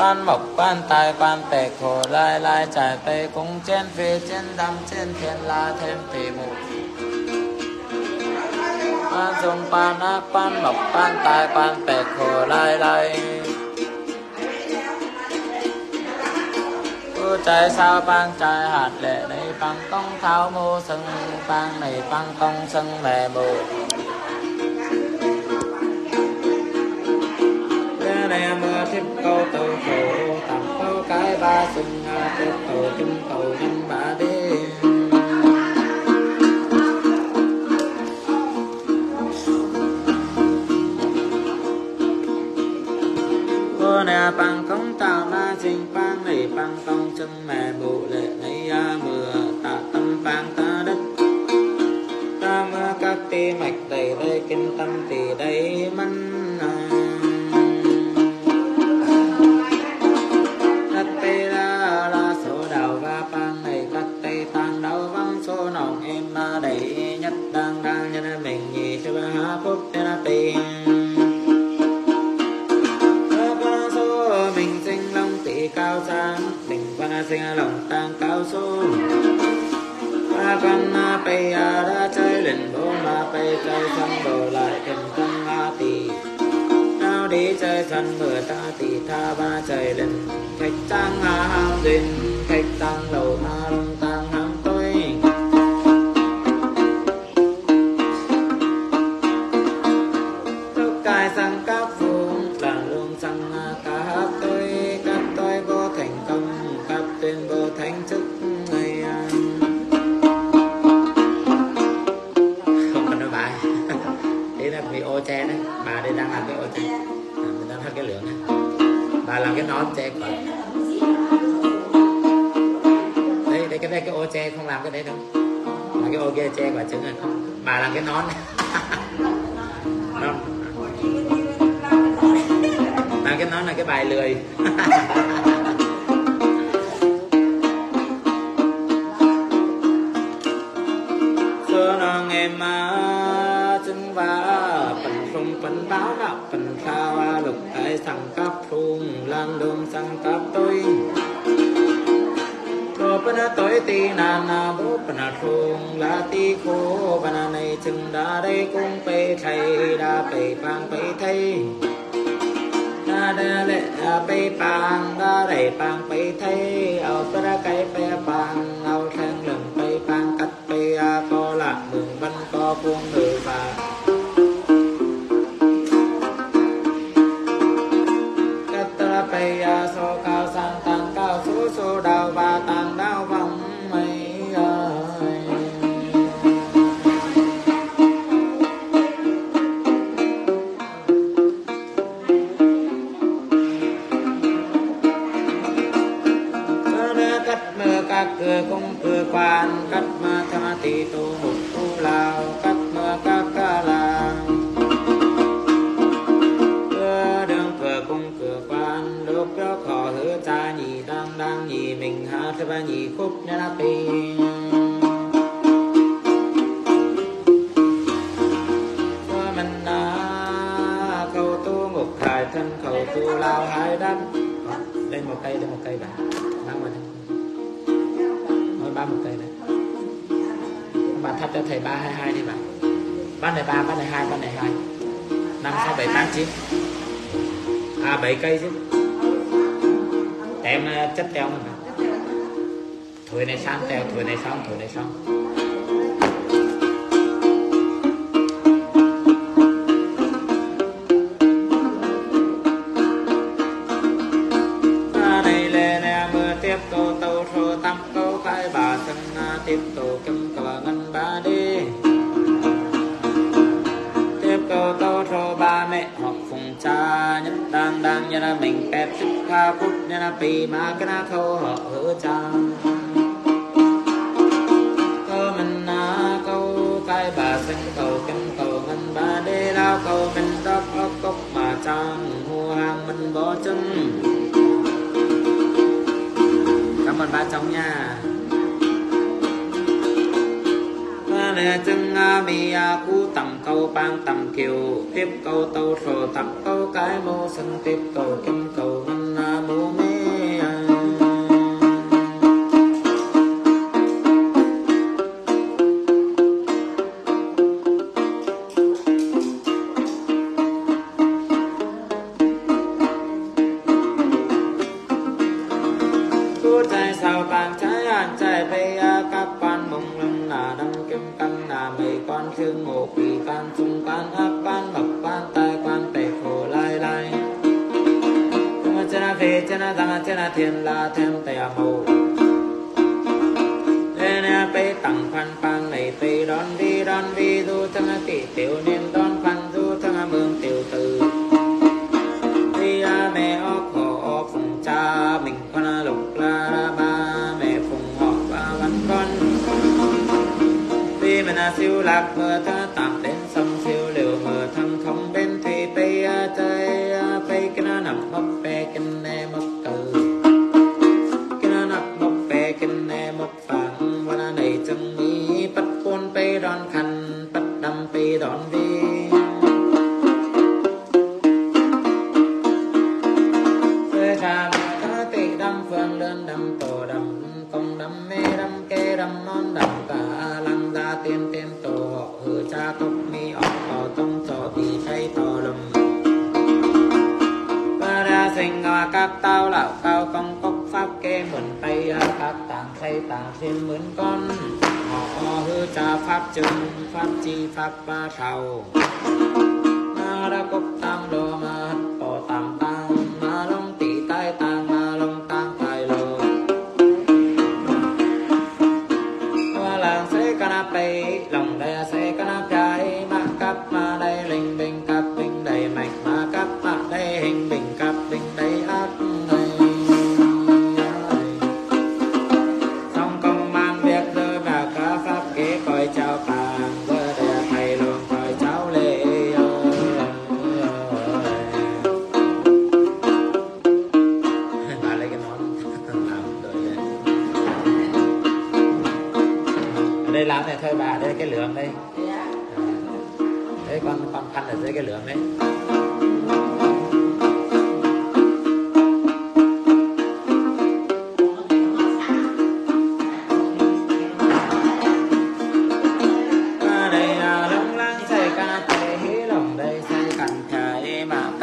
ban mộc, ban tài, ban tệ khổ, lai lai, trải tây cung trên phi trên đâm trên, thiên, la, thêm tỷ mục ban dùng ban ác, ban mộc, ban tài, ban tệ khổ, lai lai. Trái sao, bang trái hạt lệ này, bang công thao mô sân, bang này, bang công sân mẹ mù tiếp câu từ khổ tầm câu cái ba sừng à, tiếp cầu chung cầu nhân ba đi nè, bằng công tạo na trình bang này, bằng công chân mẹ bộ lệ này à, mưa tạ tâm bang ta đất. Ta mưa các ti mạch đầy đây kinh tâm tì đây mân sinh lòng tăng cao su. Ba con na bay à ra chơi lên bố ma bay chơi sân đồ lại tình tâm ma tỳ. Nào đi chơi sân mưa ta tỳ tha ba chơi lên khách tăng hà hang duyên khách tăng lầu ma long cái ô che đấy bà đây đang làm cái ô che. À, mình đang hát cái lượng này bà làm cái nón che còn đây đây cái đây cái ô che không làm cái đấy đâu. Mà cái ô kia che quả trứng này bà làm cái nón nón làm cái nón là cái bài lười. phần báo đạo phần sao lục tại sang cấp phung, lang đông sang cấp tôi. Cô bana tối ti na na bố bana thùng la ti khô bana này chừng đã đây cũng bê thầy đã bê bang bê thầy. Na đa lệ đã bê bang đã đầy bang bê thầy. Ao ra cái bê bang ao thang lừng bê bang cắt bê a co lạc mừng văn co buông người ba một cây này. Bạn thắp cho thầy ba hai hai đi bạn. Bát này ba, bát này hai, bát này hai. Năm sáu bảy tám chín. À bảy cây chứ. Tem à, chất teo mình thôi thổi này sang teo, thổi này xong, thổi này xong. Họ hứa cha câu mình na câu cái bà sinh cầu kim cầu mình bà đi lao cầu mình đắp ốc cốc mà trang mua hàng mình bỏ chân cảm ơn ba chồng nha nè chân a mi a cú tầm câu bang tầm kiều tiếp câu tâu sổ tập câu cái mô sân tiếp câu kim câu mẹ ốc hộ phùng cha mình con lục la ba mẹ phùng họ ba bánh con vì mình siêu lạc vừa thêm mướn con họ hư cha pháp chừng pháp chi pháp ba thầu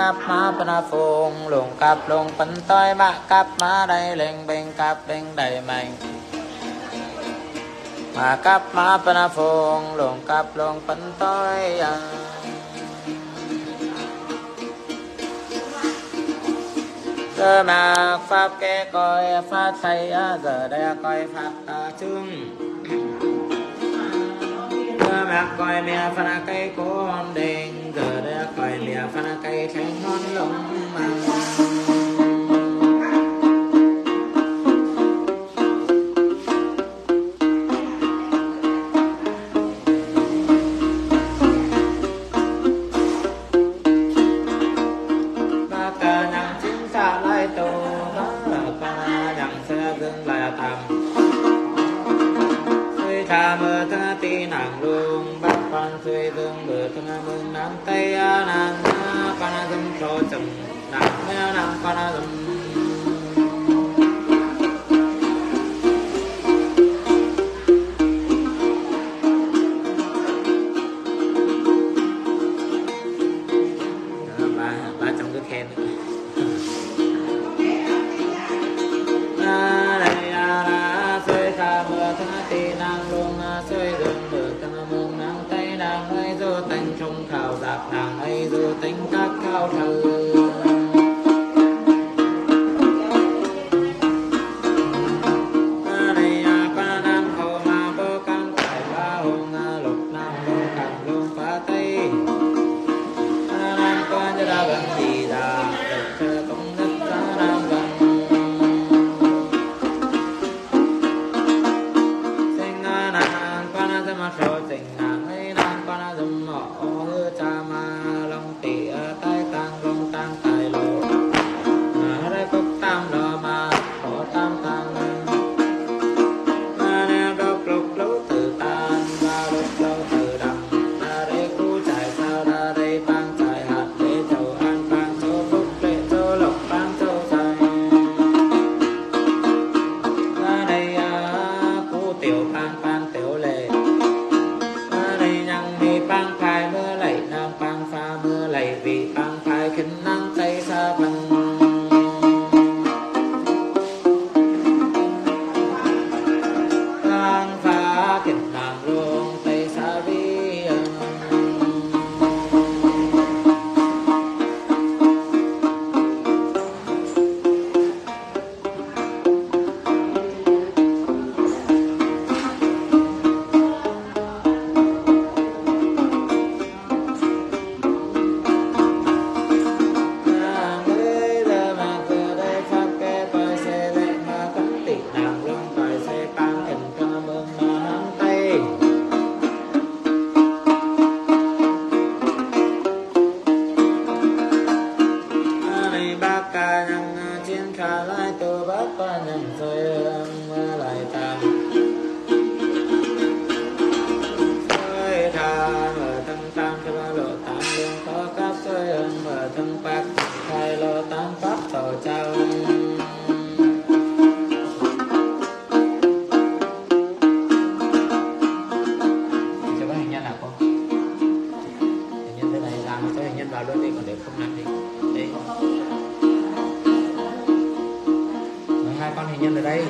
cặp ma pana phùng lùng cặp lùng bấn tôi mạ cặp ma đầy linh bình cặp bình đầy mạnh mà cặp ma pana phùng lùng cặp lùng bấn tôi à. giờ mà pháp kê coi pháp thầy giờ đây coi pháp chương lạc coi mẹ phan cây cố hôn đình giờ đã coi mẹ phan cây khánh hôn lông mang nam tây nam pa na dâm cho chấm nam nam pa na dâm out hello nhân ở đây.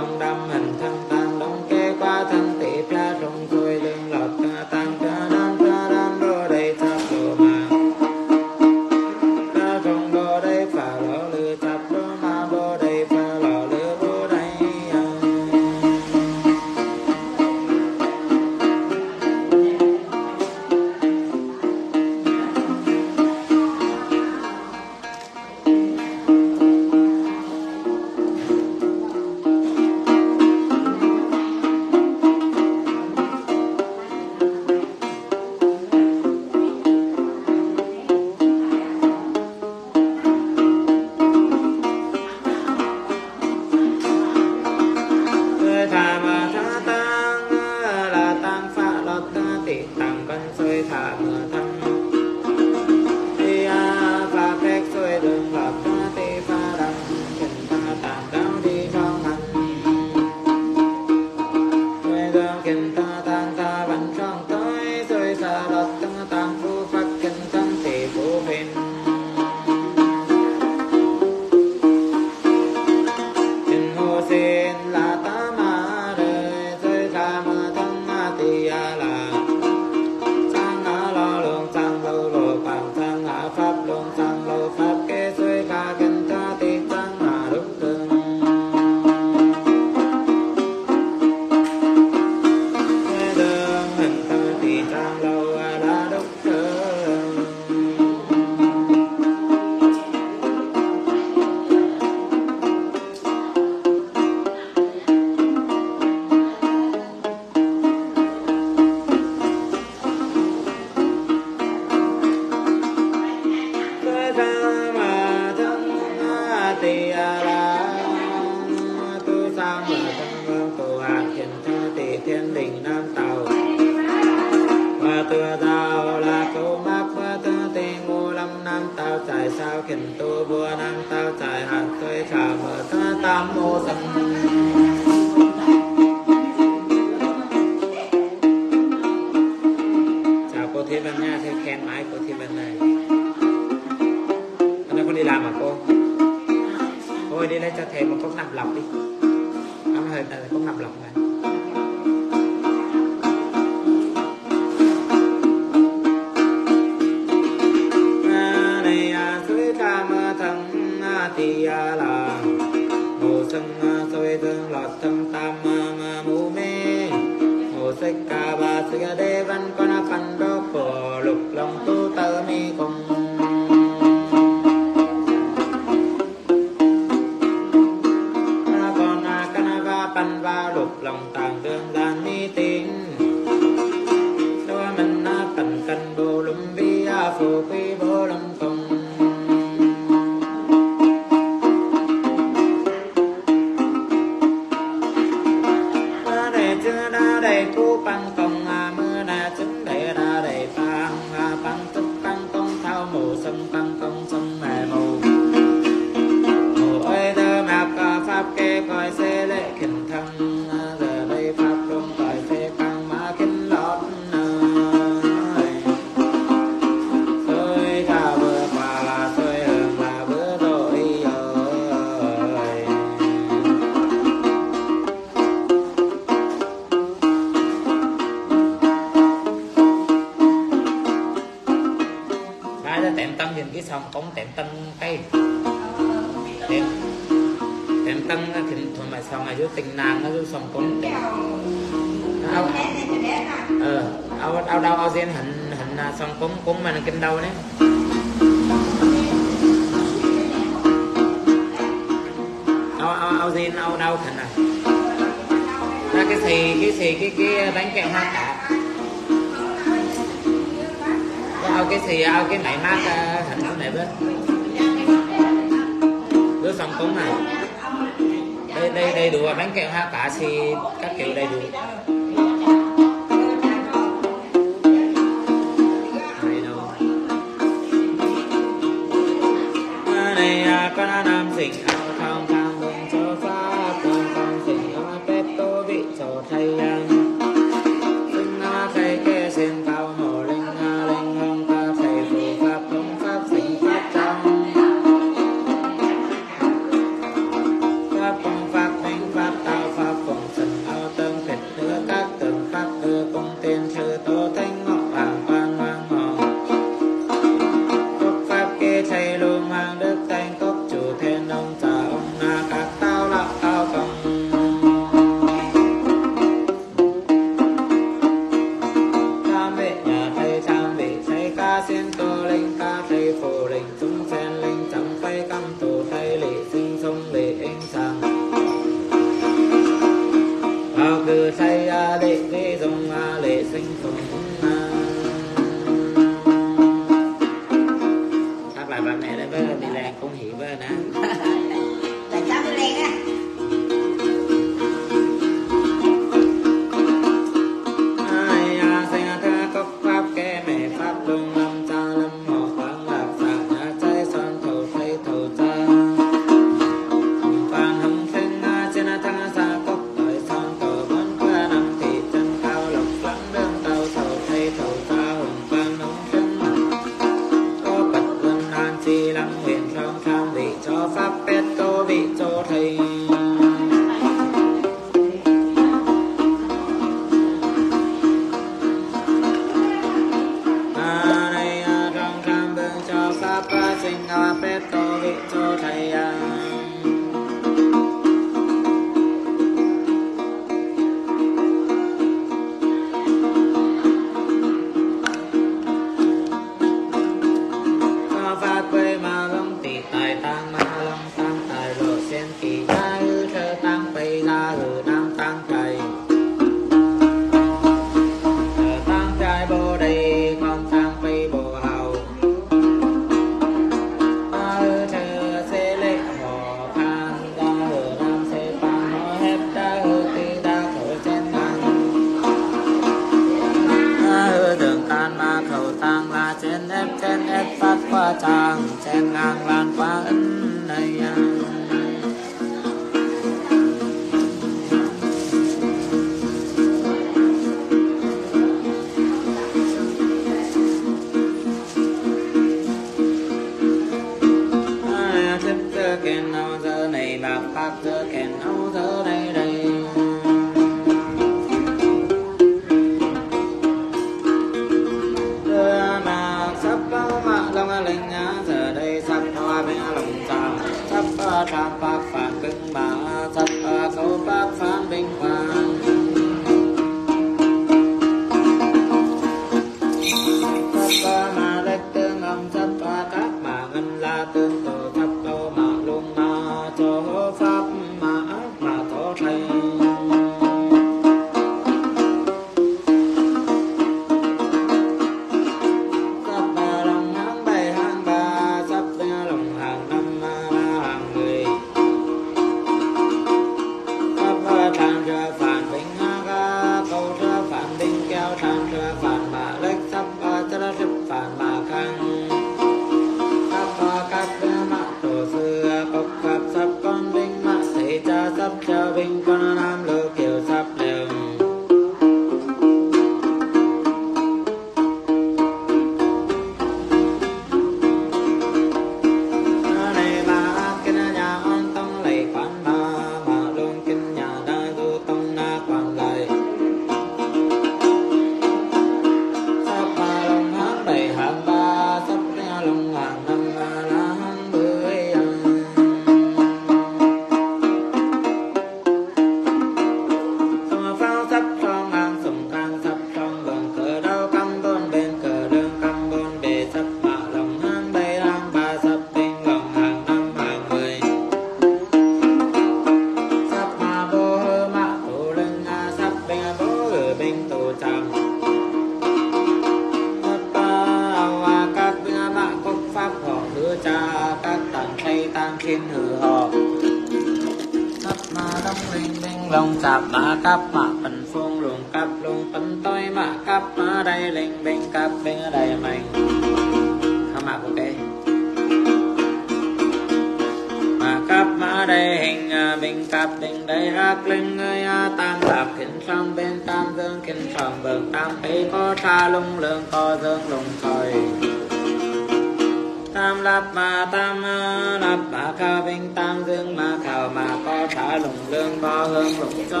Go.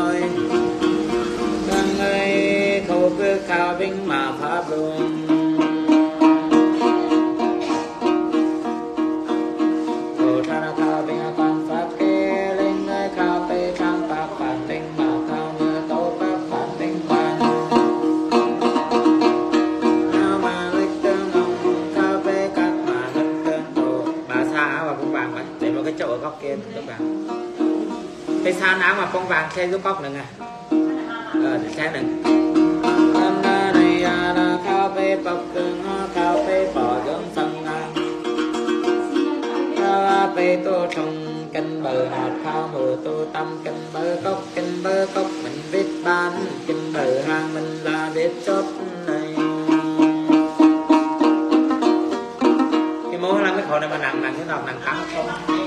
sáng giúp cốc nè. Ờ để sáng à, à, nè à. tô trồng cân bờ, hạt khao mùa tô tâm cân bờ cốc cân bờ cốc mình viết bán cân bờ hàng mình là biết chốt này. Cái múa làm cái khổ này mà nặng nặng cái nào nặng cắn không.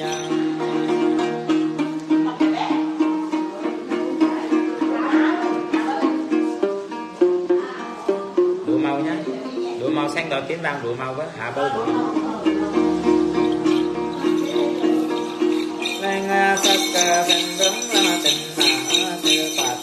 này màu nhá đũa màu xanh đỏ tiến vàng đũa màu với hạ bơ đũa đang à, sắc à, cần đúng à, tình mà tư phạt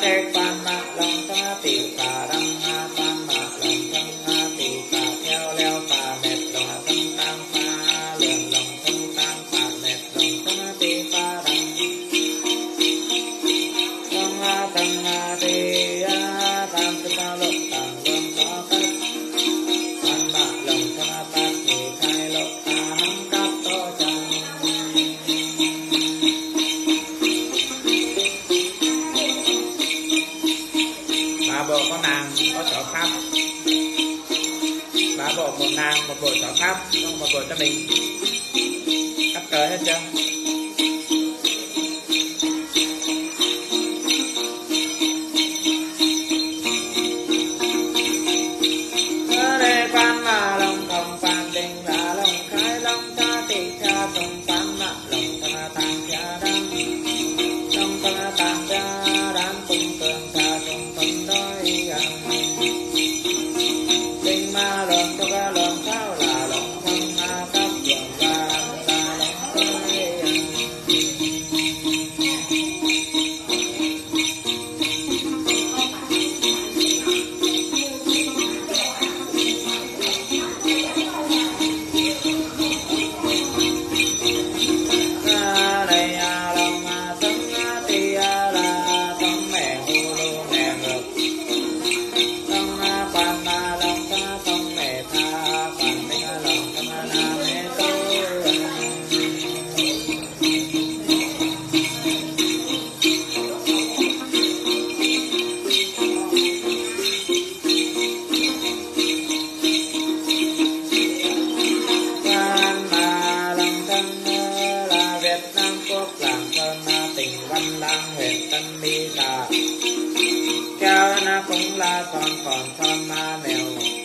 เอกปันนะลังคาติการัง happening. Việt Nam Quốc Lạng Sơn Na tỉnh Văn Lang huyện Tân Bi Đà. Cha Na cũng là son còn son Na mèo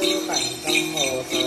一百张哦。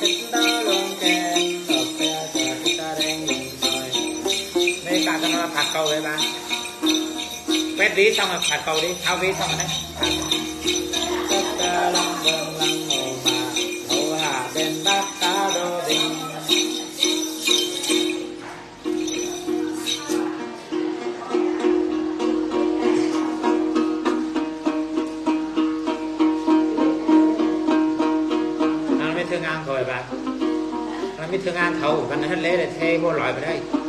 Kích đá luôn kèn nộp te cơ kích đá đen dùng rồi mấy bạn cho nó phạt câu vậy ba quét ví xong rồi phạt câu đi tháo ví xong rồi đấy. Mấy thương ăn thầu văn hết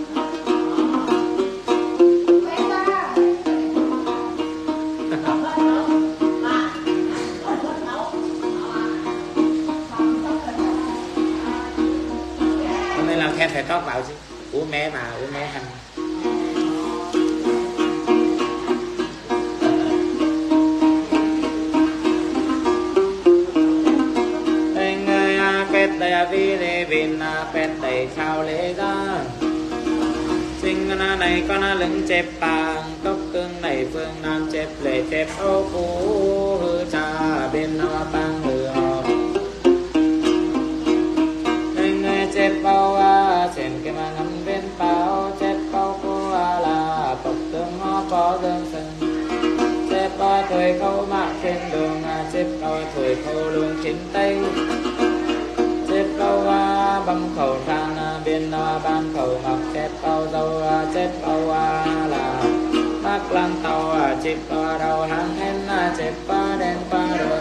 chết bao chép là bác lăng tàu à, chết bao đầu hàng hen à, chết bao ba đen ba rồi.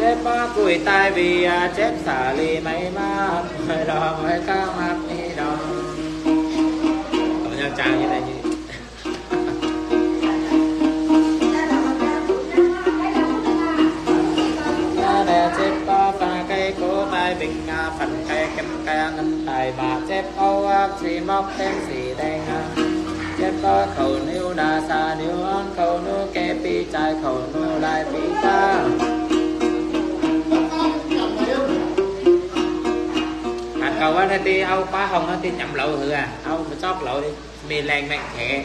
Chết ba cùi tai vì chết xả lì mấy má mới đò mới ca mặt đi đò. Cảm nhau trang như này บาเจ็บเอาวากสีมอกเต็มสีแดงนะเจ็บก็เขานิ้วนาซานิ้วอ้อนเขานู้เกปีใจเขานู้ลายปีตาหัดเก่าว่านาตีเอาป้าหองนาตีจับเหลาเหรอเอาไปจอกเหลาดิมีแรงแม่แข็ง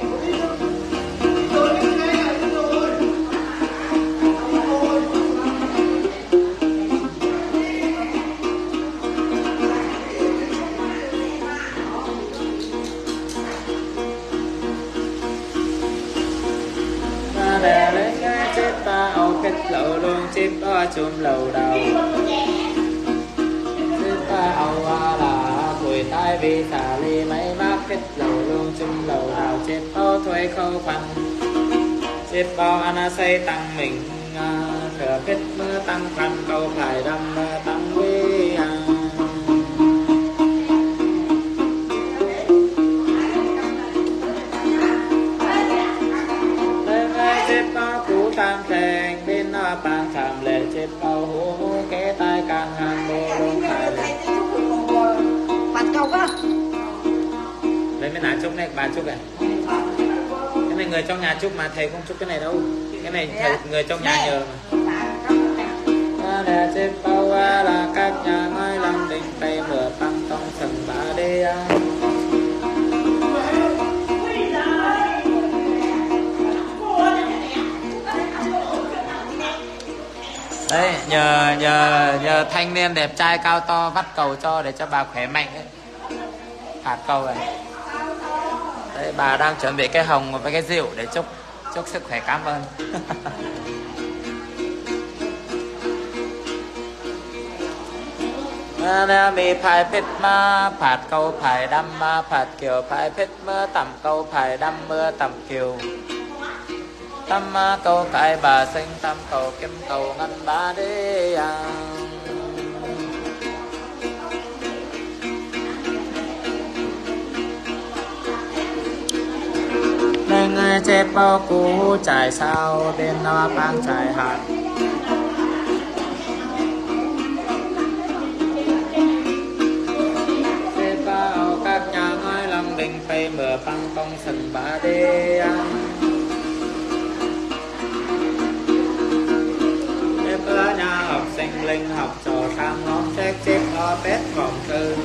chip lầu đầu. Chết ta ông hoa là tuổi tai vì xả ly mấy mát kết lầu luôn chùm lầu đầu chết âu thuê khâu phần chết bao anh xây tăng mình à, thừa kết mưa tăng phần câu phải đâm mưa tăng Mấy nã chúc này bà chúc à Cái này người trong nhà chúc mà thầy không chúc cái này đâu. Cái này thầy, người trong nhà nhờ mà. Chết bao là các nhà ngôi lâm đình tay mở tăng tông sừng bà đê Đấy, nhờ nhờ nhờ thanh niên đẹp trai cao to vắt cầu cho để cho bà khỏe mạnh ấy. Phạt cầu này. Bà đang chuẩn bị cái hồng và cái rượu để chúc chúc sức khỏe, cảm ơn. Nè mi phai phết ma, phạt câu phai đâm ma, phạt kiều phai phết mưa tầm câu phai đâm mưa tầm kiều tâm ma câu cải bà sinh, tâm cầu kim cầu ngân ba đế à. Chép bao cũ trải sao bên nó bang trải hạt chép bao các nhà ngôi lòng đình phải mở băng công sân ba đê chép nhà học sinh linh học trò sang ngón chép chép lo bét vòng thư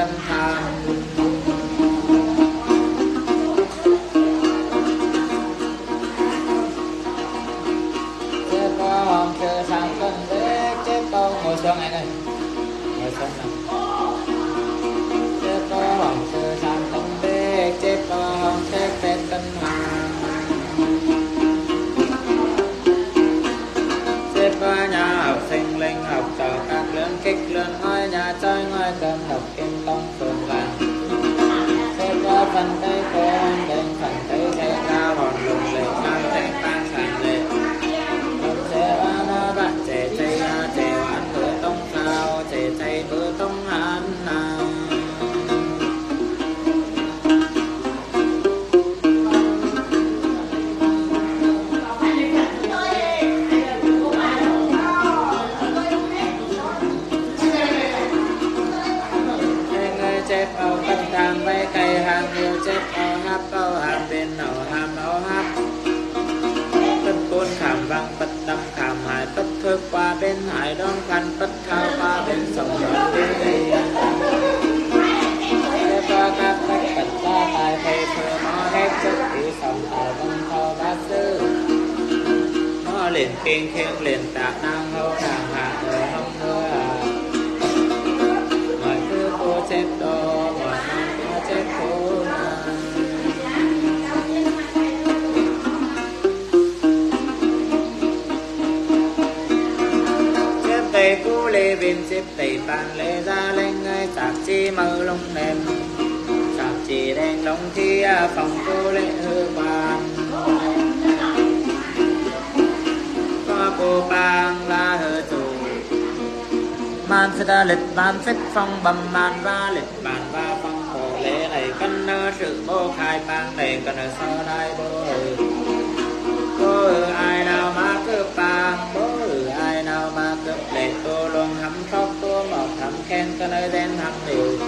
tâm tham. Chết con chưa sang cân đế chết con ngồi xuống này này ngồi xuống này chết con chưa sang cân đế chết con chết phép tâm chết xếp nhà học sinh linh học trò các lớn, kích lớn em long phượng vàng sẽ liền kiên khiêng liền tạc nam hâu nàng hạ ở hông mưa cô chết to mọi năm cô chết cô chết tây cú lê bên chết tây bàn lê ra lên ngay tạc chi mơ lông đen. Tạc chi đen lông thi à, phòng cô lê hư cô bang la hơ tù man sẽ đa lịch ban phết phong bầm, man va lịch bàn va phong cổ lễ này. Cân nơ sự bố khai bang này cân nơ sơ đai bố cô ai nào mà cứ bang, bố ai nào mà cứ lệ. Cô luôn hắm khóc, cô mọc thắm khen cân nơi đen thắm điều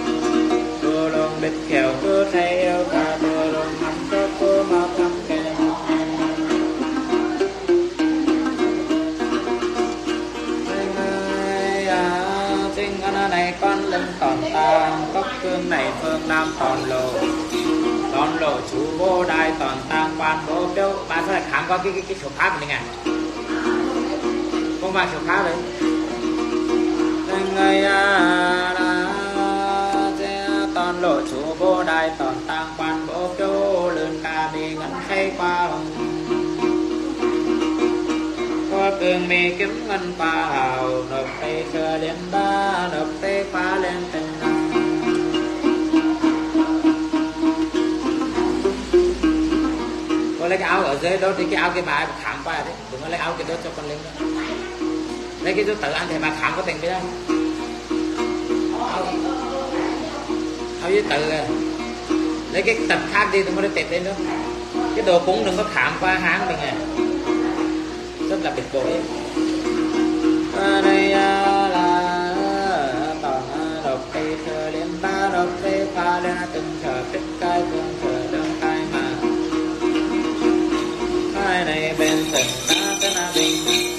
cô luôn bít khéo cứ thấy yêu cả này phương nam còn lộ còn lộ chú vô đai toàn tăng quan bố đâu bà sẽ khám qua cái cái cái số khác này à? Không phải số khác đấy. Người à toàn lộ chú vô đai toàn tăng quan bố đâu lớn ca bị ngắn khay qua hồng. Có cương mì kiếm ngân pa hào. Nộp tây cơ liên ba, nộp tây phá lên tình lấy cái áo ở dưới đó thì cái áo cái bà khảm qua đấy. Đừng có lấy áo cái đó cho con linh đó. Lấy cái đó tự ăn thì bà khám có tiền biết không áo, với tự à. lấy cái tập khác đi đừng có để tệp lên nữa. Cái đồ cúng đừng có khám qua háng mình à rất là bực bội. Ở đây là toàn đọc cây thơ liên ba đọc cây pha lên từng thờ tích cái phương thờ hai này bên tình ta tên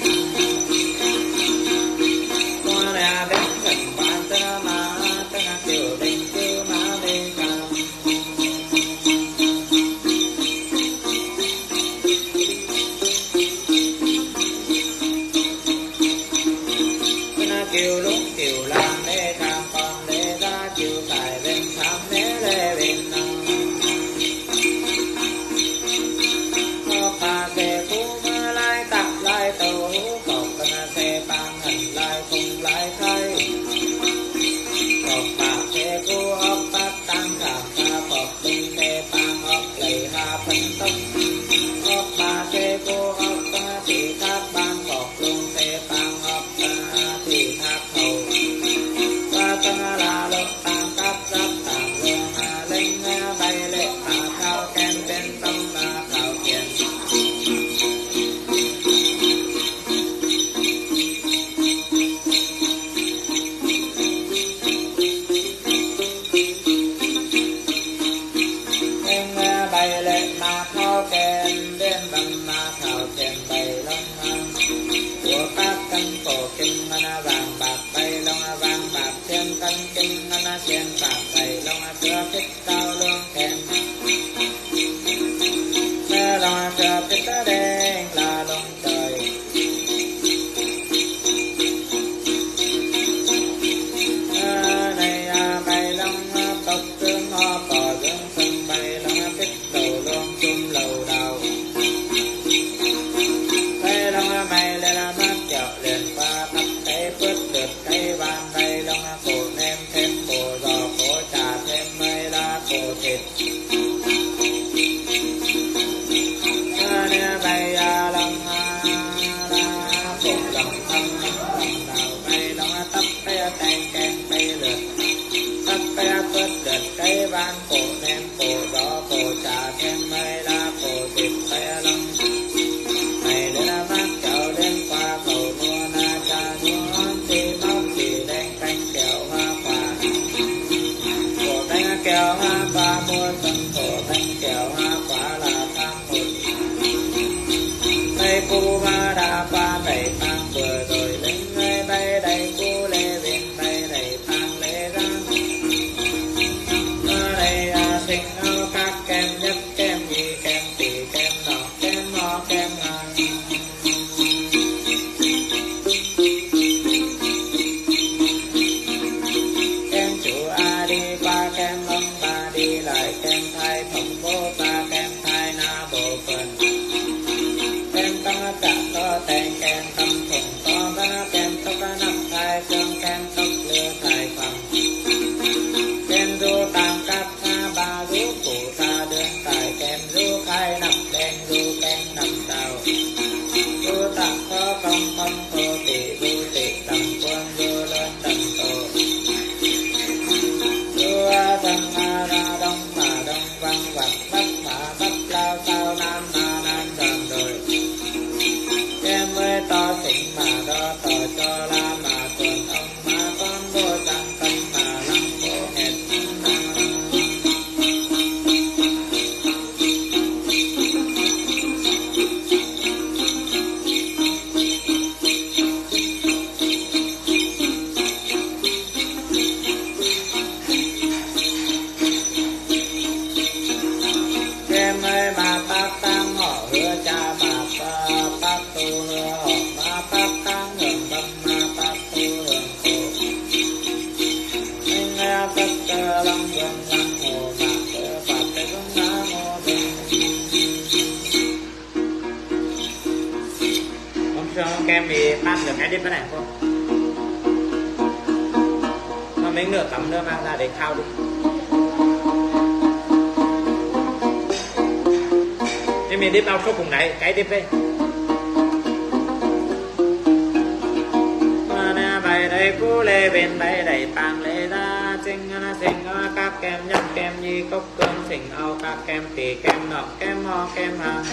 lê bên đây đầy tàng lê ra Sinh na sinh các kem nhắc kem nhi, cốc cơm sinh ao, các kem tỉ kem nọ kem ho, kem hà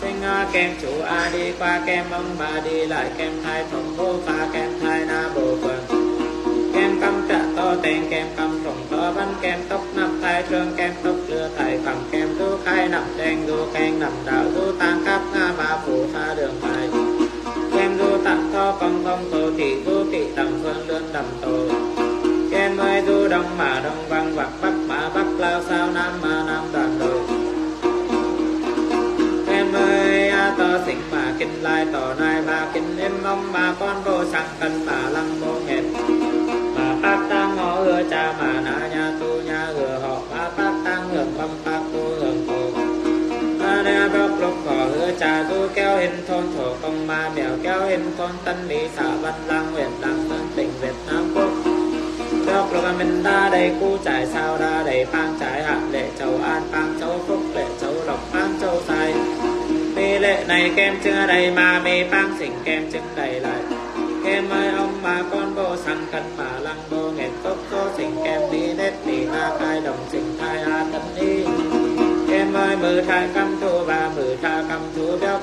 Sinh kem chủ a đi qua, kem ông bà đi lại, kem thai thống vô pha, kem thai na bồ phật kem căm trợ to tên, kem căm trồng to văn kem tóc nắp thai trương kem tóc lưa thai phẳng kem du khai nằm đen du khen nằm đạo du tăng cắp nga ba, phủ pha đường thai kem du tặng to công công tổ thị du đầm tù. Kem ơi du đông mà đông văn vặt bắc mà bắc lao sao nam mà nam toàn đội em ơi, a to sinh mà kinh lai tỏ nai, ba kinh em mong ba con vô sang cân mà lăng vô nghẹt. Mà bác tăng ngõ ưa cha mà na nhà tu nhà ưa họ, ba bác tăng hưởng băm bác tu hưởng cổ ma na bác lúc họ ưa cha du kéo hình thôn thổ công ma mèo, kéo hình thôn tân lý xã văn lăng huyện lăng Đốc lúc mình đa đầy cu trải sao? Đa đầy pang trải hạ lệ châu an pang châu phúc, lệ châu lộc pang châu sai mi lệ này kem chưa đầy mà mi pang xỉnh kem trứng đầy lại. Kem ơi, ông bà con vô săn cần mà lăng vô nghẹt tốt cô xỉnh kem đi nết đi na khai đồng xỉnh thai a tâm đi. Kem ơi mừ thai căm thu và mừ tha căm thu béo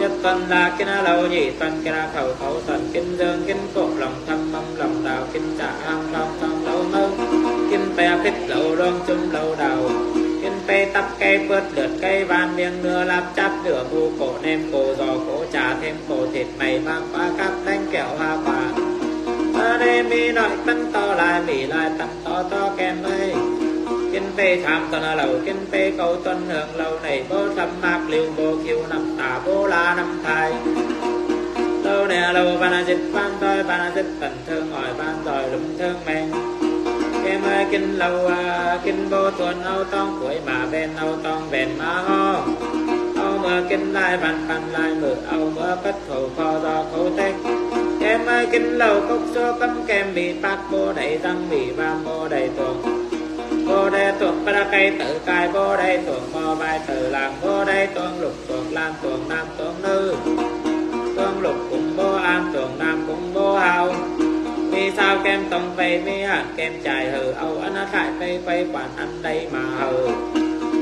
nhất tuần là kinh lâu, nhị tuần kinh khẩu khẩu tuần kinh dương, kinh cổ, lòng kim chả lòng ham lòng lòng lâu. Mơ kinh pe phích lâu đông chung lâu đầu. Kim pe tắp cây bớt lượt cây van miếng nưa lạp chắp lửa bu cổ nem cổ giò cổ trà thêm cổ thịt mày vang qua cắp đánh kẹo hoa quả. Ở đây mi nội tân to lại mì lại tăng to to kem mây kinh pe tham tuần lầu, kinh pe cầu tuần hưởng lâu này bố thăm mạc liều bố kiều năm tà bố la năm thai lâu ban dịch ban tôi ban dịch tình thương ngồi ban rồi lụng thương men. Em ơi kinh lâu à, kinh bố tuần âu tông cuối mà bên âu tông bền mà ho. Âu mơ kinh lai ban ban lai mưa âu mơ bất khẩu kho do khẩu tích em ơi kinh lâu cốc số cấm kem bị bát bô đầy răng bị ba bố đầy tuồng. Bô đề tuồng ba cây tự cài bô đề tuồng mò bài tự làm bô đề tuồng lục tuồng lan tuồng nam tuồng nữ tuồng lục cũng bố an trường nam cũng bố hào. Vì sao kem tông về mi hạt kem chài hừ, âu anh nó thải phê phê quản anh đây mà hừ.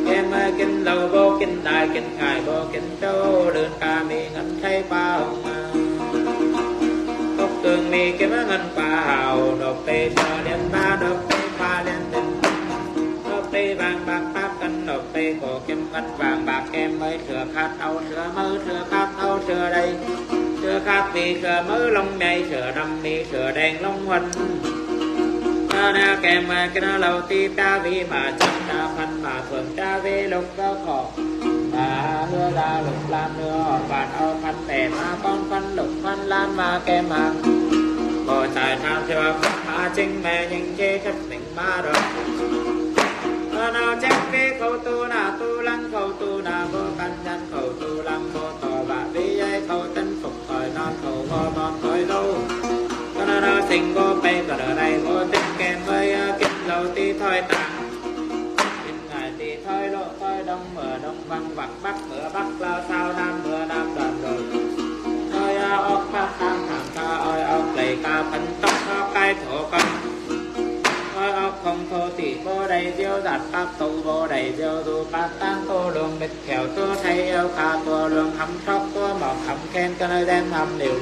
Kem kinh lâu vô kinh đại kinh ngài vô kinh châu đường ca mi ngân thấy ba hồng cốc tường mi kiếm ngân ba hào, nộp tê cho đến ba nộp tê vàng, bạc pháp cân nộp tê, cổ kim cân vàng, bạc kem mới thừa khát, âu thừa mơ, thừa khát, âu thừa đây thừa khát vì thừa mơ, lông mày, thừa đâm mi thừa đèn lông huân. Na kem cái nó lâu ti, ta vi mà chân ta phân mà phượng, ta vi lục cơ khổ. Mà hứa ra lục lan nữa họ bàn âu phân tè mà con phân lục phân lan mà kem hàng. Bộ tài tham thừa mà chính mẹ những chế chấp mình ma rồi na chắc vi khẩu tu na tu lăng khẩu tu na vô căn nhân khẩu tu lăng, vô tò và vi ai khẩu tinh phục thời non, khẩu vô bon khởi lâu. Na na sinh vô bê, và ở đây vô tích kèm với à, kinh lâu ti thôi tạng kinh ngài ti thôi lộ thôi, đông mưa đông văn vặt bắc mưa bắc, lao sao nam mưa nam đoàn rồi. Thôi à, ốc phát tham thảm ca oi ốc lầy ca phân tóc. Bồ đề đầy diêu đạt pháp tu bồ đầy diêu tu pháp tăng tu đường bịch khéo tu thay yêu kha tu đường hầm sóc tu mọc hầm khen cho nơi đem hầm liều.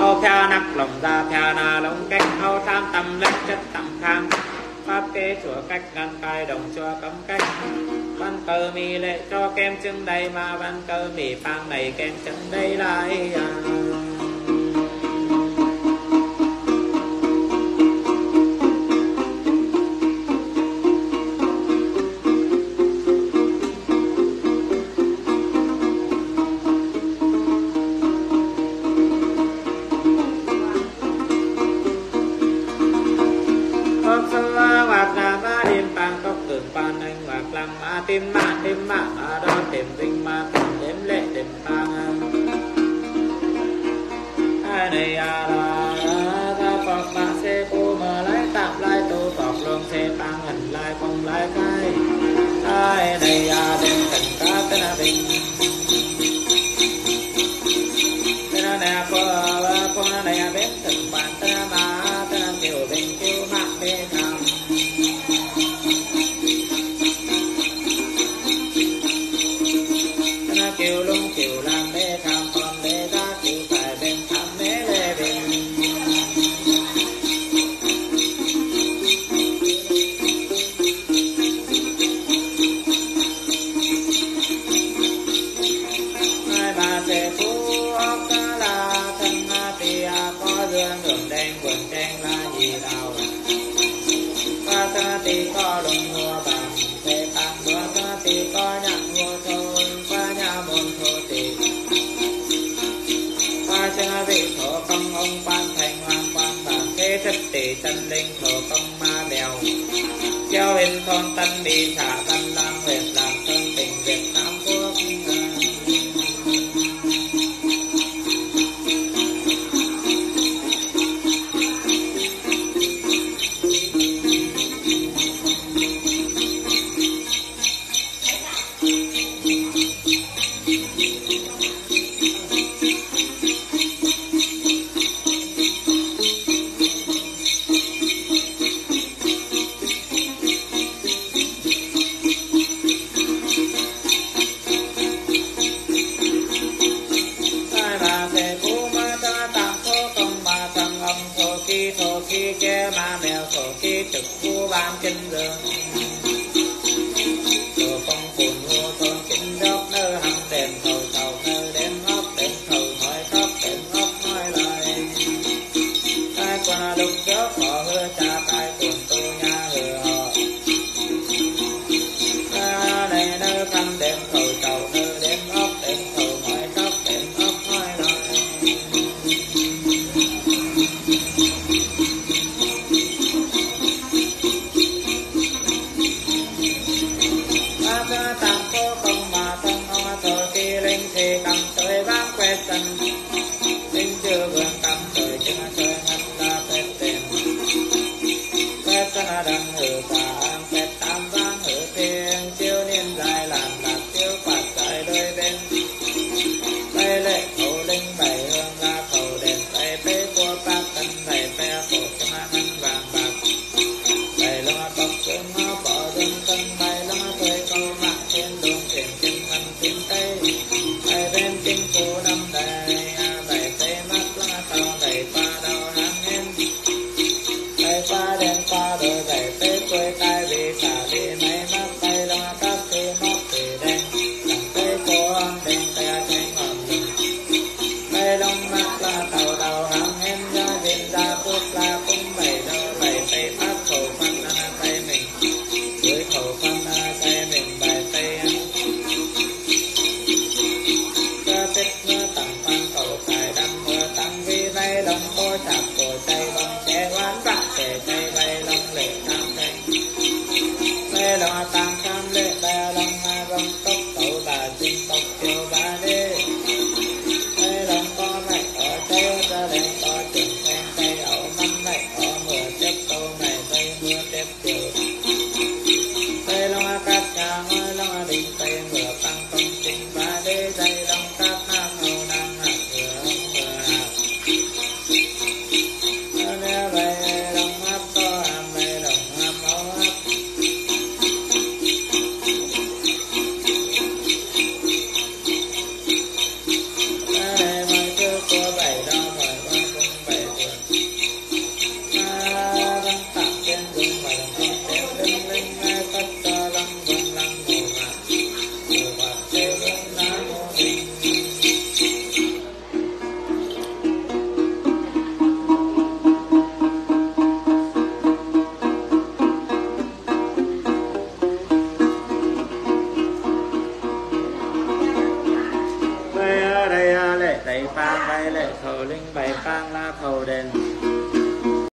Âu pha nắc lòng ra pha na lông cách âu tham tâm lách chất tâm tham. Pháp kế chùa cách ngăn cai đồng chùa cấm cách. Văn cơ mi lệ cho kem trứng đây mà văn cơ mi phang này kem trứng đây lại à. Qua chân vị thổ công ông ban thành hoàng quan bản thế thất tỷ tân linh thổ công ma bèo treo hình thôn tân bị xả tân lang nguyệt làm